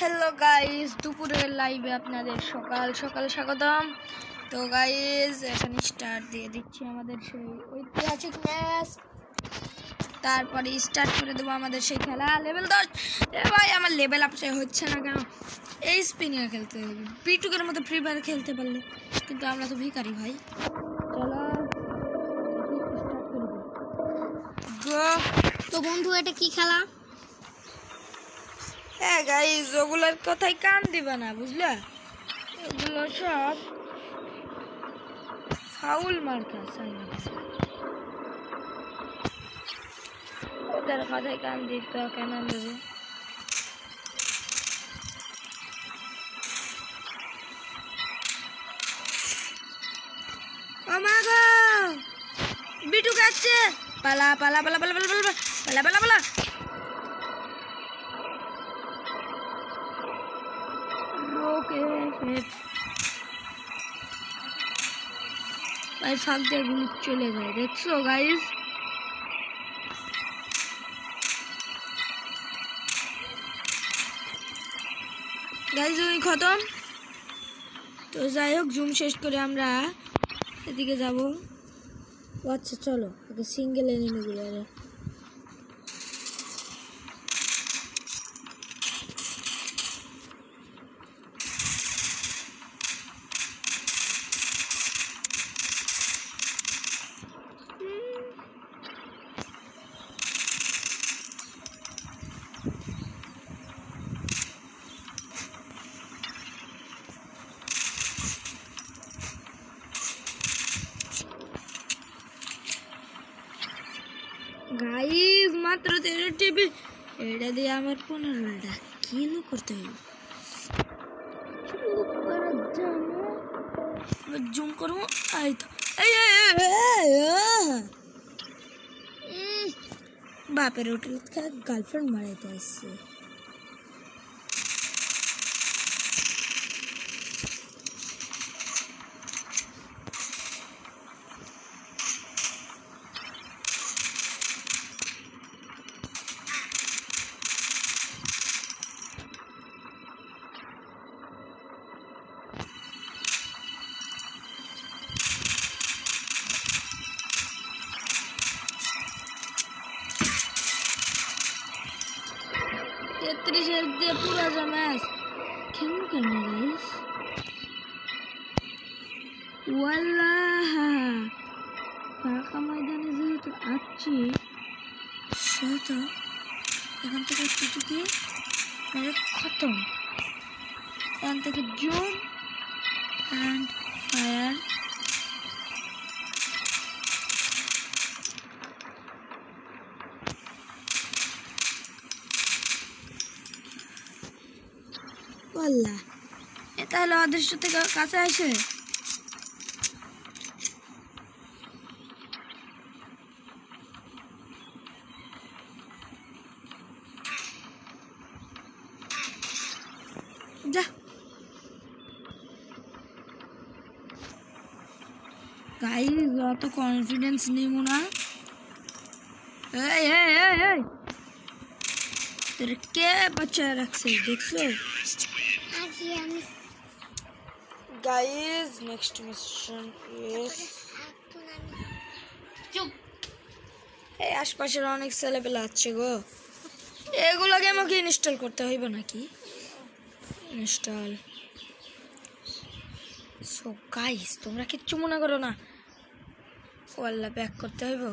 Hello guys দুপুরের লাইভে আপনাদের সকাল সকাল স্বাগতম। তো গাইস এখন স্টার্ট দিয়ে দিচ্ছি আমাদের সেই ঐতিহাসিক ম্যাচ তারপরে স্টার্ট করে দেবো আমাদের সেই খেলা। লেভেল দশ। এ ভাই, আমার লেভেল আপ হচ্ছে না কেন? এই স্পিনিয়ার খেলতে হবে। পিটুকের মতো ফ্রি ফায়ার খেলতে পারলে। কিন্তু আমরা তো ভিখারি ভাই। চলো তো বন্ধু, এটা কি খেলা? হ্যাঁ গাইজ ওগুলোর কথাই কান দিবা না, বুঝলা? এগুলো সব ফাউল মার্কা সাইলেন্স ওদের কথাই কান দিত কেন দেবো বিটু কাটছে। পালা পালা পালা পালা পালা পালা পালা পালা পালা। রকেট ভাই ফাঁক দিয়ে গুলি চলে যায় দেখছ গাইস গাইজ ওই খতম। তো যাই হোক জুম শেষ করে আমরা এদিকে যাব। আচ্ছা চলো, আগে সিঙ্গেল এনিমিগুলো গাইজ মাত্র তেরো টিপি এটা দিয়ে আমার পনেরোটা কিলো করতে হইব জুম করব এই তো এই এই, এই, এই, এই। উম, বাপের হোটেল গার্লফ্রেন্ড মারাইতে আসছে 3 GD por SMS. Quem não quer ver isso? Voilà! Para que a Maidana exerta a ti? Certo? Eu não tenho que aqui. And fire. বললা এ তাহলে অদৃশ্য থেকে কাছে আসে। যা। গাই অত কনফিডেন্স নিব না। এই এই এই এই। তোর কে বাচ্চা রাখছে দেখছ is এখন আমি চুপ এই আশপাশের অনেক ছেলেপেলে আছে গো। এগুলোকে আমাকে ইনস্টল করতে হইব নাকি? ইনস্টল সো গাইস তোমরা কিচ্ছু মনে করো না। ওয়াল্লা ব্যাক করতে হইব।